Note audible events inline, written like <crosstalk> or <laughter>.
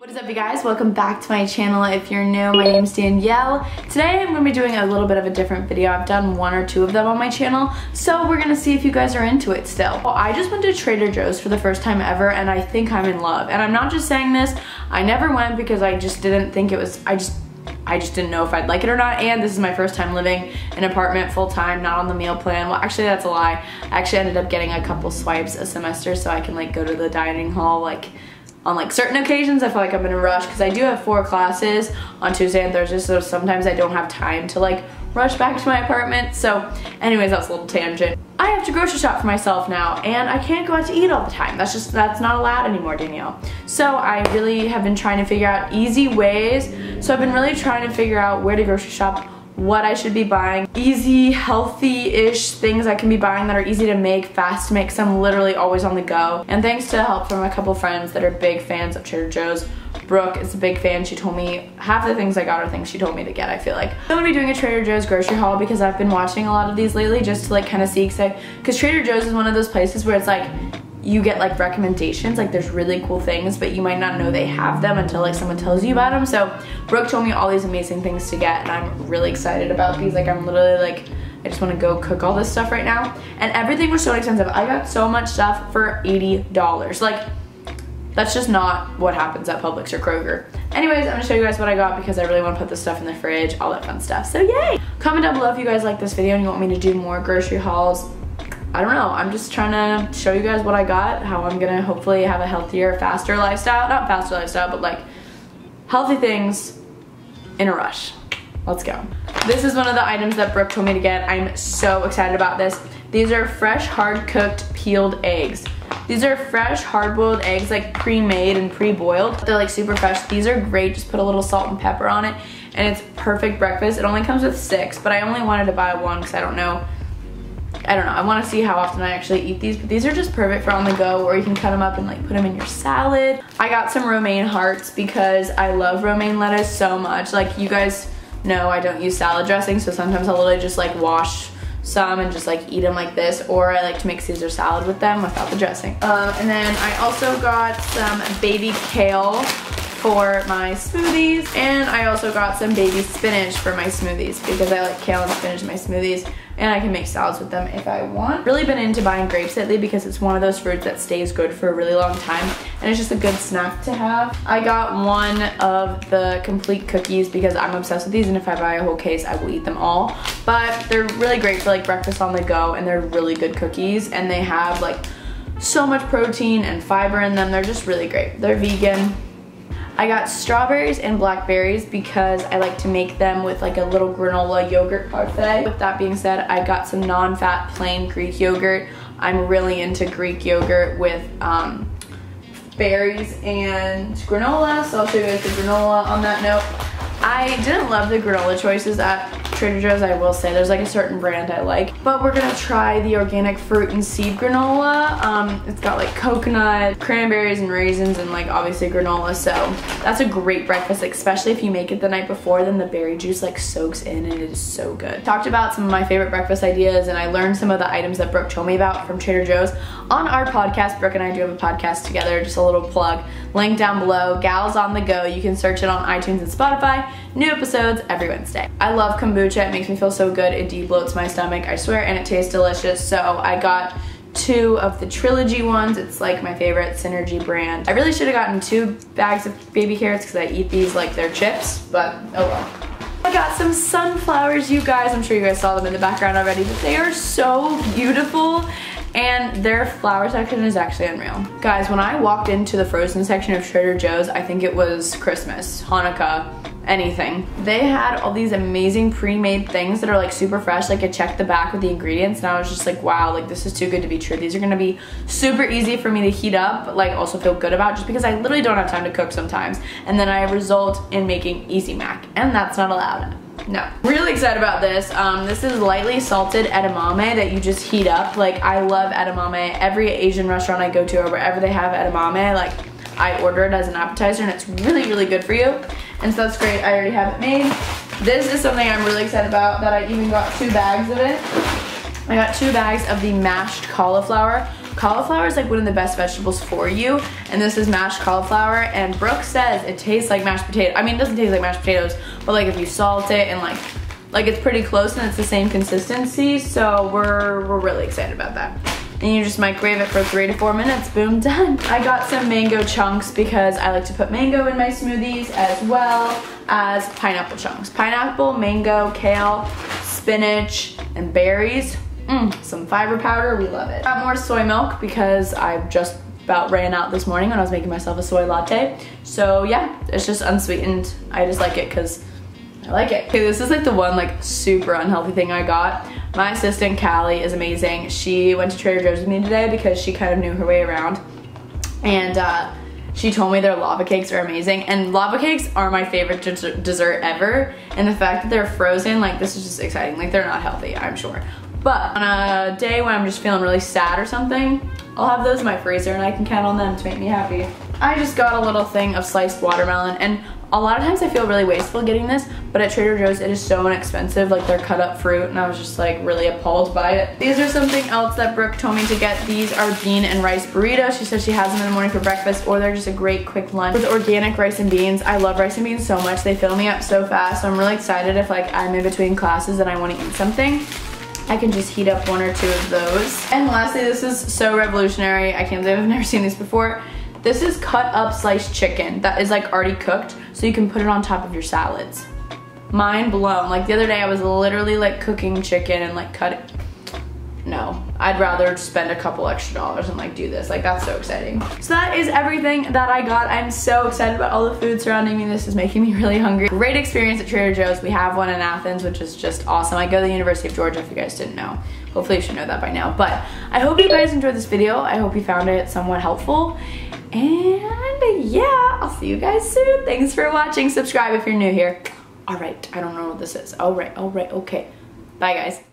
What is up you guys? Welcome back to my channel. If you're new, my name is Danielle. Today I'm going to be doing a little bit of a different video. I've done one or two of them on my channel, so we're to see if you guys are into it still. Well, I just went to Trader Joe's for the first time ever and I think I'm in love. And I'm not just saying this, I never went because I just didn't think it was, I just I just didn't know if I'd like it or not and this is my first time living in an apartment full time not on the meal plan well actually that's a lie I actually ended up getting a couple swipes a semester so I can like go to the dining hall like on like certain occasions I feel like I'm in a rush because I do have four classes on Tuesday and Thursday so sometimes I don't have time to like rush back to my apartment so anyways that's a little tangent. I have to grocery shop for myself now and I can't go out to eat all the time that's just that's not allowed anymore Danielle. So I really have been trying to figure out easy ways so I've been really trying to figure out where to grocery shop what I should be buying. Easy, healthy-ish things I can be buying that are easy to make, fast to make, I'm literally always on the go. And thanks to help from a couple friends that are big fans of Trader Joe's, Brooke is a big fan. She told me half the things I got are things she told me to get, I feel like. I'm gonna be doing a Trader Joe's grocery haul because I've been watching a lot of these lately just to like kind of see, because Trader Joe's is one of those places where it's like, you get like recommendations like there's really cool things but you might not know they have them until like someone tells you about them so Brooke told me all these amazing things to get and I'm really excited about these like I'm literally like I just want to go cook all this stuff right now and everything was so expensive I got so much stuff for $80 like that's just not what happens at Publix or Kroger. Anyways, I'm gonna show you guys what I got because I really wanna put this stuff in the fridge, all that fun stuff. So yay! Comment down below if you guys like this video and you want me to do more grocery hauls I don't know. I'm just trying to show you guys what I got, how I'm gonna hopefully have a healthier, faster lifestyle. Not faster lifestyle, but like healthy things in a rush. Let's go. This is one of the items that Brooke told me to get. I'm so excited about this. These are fresh, hard-cooked, peeled eggs. These are fresh, hard-boiled eggs, like pre-made and pre-boiled. They're like super fresh. These are great. Just put a little salt and pepper on it, and it's perfect breakfast. It only comes with six, but I only wanted to buy one because I don't know I don't know, I wanna see how often I actually eat these, but these are just perfect for on the go or you can cut them up and like put them in your salad. I got some romaine hearts because I love romaine lettuce so much. Like you guys know I don't use salad dressing, so sometimes I'll literally just like wash some and just like eat them like this or I like to make Caesar salad with them without the dressing. Um, and then I also got some baby kale for my smoothies and I also got some baby spinach for my smoothies because I like kale and spinach in my smoothies and I can make salads with them if I want. Really been into buying grapes lately because it's one of those fruits that stays good for a really long time and it's just a good snack to have. I got one of the complete cookies because I'm obsessed with these and if I buy a whole case I will eat them all but they're really great for like breakfast on the go and they're really good cookies and they have like so much protein and fiber in them. They're just really great. They're vegan I got strawberries and blackberries because I like to make them with like a little granola yogurt parfait. With that being said, I got some non-fat plain Greek yogurt. I'm really into Greek yogurt with um, berries and granola, so I'll show you guys the granola on that note. I didn't love the granola choices at Trader Joe's, I will say. There's like a certain brand I like. But we're gonna try the organic fruit and seed granola. Um, it's got like coconut, cranberries, and raisins, and like obviously granola. So that's a great breakfast, especially if you make it the night before, then the berry juice like soaks in and it is so good. Talked about some of my favorite breakfast ideas and I learned some of the items that Brooke told me about from Trader Joe's on our podcast. Brooke and I do have a podcast together, just a little plug. Link down below, Gals on the Go. You can search it on iTunes and Spotify. New episodes every Wednesday. I love kombucha kombucha. It makes me feel so good. It debloats my stomach, I swear, and it tastes delicious. So I got two of the Trilogy ones. It's like my favorite Synergy brand. I really should have gotten two bags of baby carrots because I eat these like they're chips, but oh well. I got some sunflowers, you guys. I'm sure you guys saw them in the background already, but they are so beautiful and their flower section is actually unreal. Guys, when I walked into the frozen section of Trader Joe's, I think it was Christmas, Hanukkah, anything. They had all these amazing pre-made things that are like super fresh. Like I checked the back with the ingredients and I was just like, wow, like this is too good to be true. These are gonna be super easy for me to heat up, but like also feel good about just because I literally don't have time to cook sometimes. And then I result in making easy mac and that's not allowed. No. Really excited about this. Um, this is lightly salted edamame that you just heat up. Like I love edamame. Every Asian restaurant I go to or wherever they have edamame, like I order it as an appetizer and it's really, really good for you. And so that's great. I already have it made. This is something I'm really excited about that I even got two bags of it. I got two bags of the mashed cauliflower. cauliflower is like one of the best vegetables for you. And this is mashed cauliflower. And Brooke says it tastes like mashed potato. I mean, it doesn't taste like mashed potatoes, but like if you salt it and like, like it's pretty close and it's the same consistency. So we're, we're really excited about that and you just microwave it for three to four minutes. Boom, done. I got some mango chunks because I like to put mango in my smoothies as well as pineapple chunks. Pineapple, mango, kale, spinach, and berries. Mmm, some fiber powder, we love it. Got more soy milk because I just about ran out this morning when I was making myself a soy latte. So yeah, it's just unsweetened. I just like it because I like it. Okay, this is like the one like super unhealthy thing I got. My assistant, Callie, is amazing. She went to Trader Joe's with me today because she kind of knew her way around. And uh, she told me their lava cakes are amazing. And lava cakes are my favorite dessert ever. And the fact that they're frozen, like this is just exciting. Like they're not healthy, I'm sure. But on a day when I'm just feeling really sad or something, I'll have those in my freezer and I can count on them to make me happy. I just got a little thing of sliced watermelon and a lot of times I feel really wasteful getting this, but at Trader Joe's it is so inexpensive, like they're cut up fruit, and I was just like really appalled by it. These are something else that Brooke told me to get. These are bean and rice burritos. She says she has them in the morning for breakfast, or they're just a great quick lunch with organic rice and beans. I love rice and beans so much. They fill me up so fast, so I'm really excited if like I'm in between classes and I want to eat something. I can just heat up one or two of those. And lastly, this is so revolutionary. I can't believe I've <laughs> never seen these before. This is cut up sliced chicken that is like already cooked so you can put it on top of your salads. Mind blown. Like the other day I was literally like cooking chicken and like cutting. No, I'd rather spend a couple extra dollars and like do this. Like that's so exciting. So that is everything that I got. I'm so excited about all the food surrounding me. This is making me <laughs> really hungry. Great experience at Trader Joe's. We have one in Athens, which is just awesome. I go to the University of Georgia if you guys didn't know. Hopefully you should know that by now. But I hope you guys enjoyed this video. I hope you found it somewhat helpful. And yeah, I'll see you guys soon. Thanks for watching. Subscribe if you're new here. All right, I don't know what this is. All right, all right, okay. Bye, guys.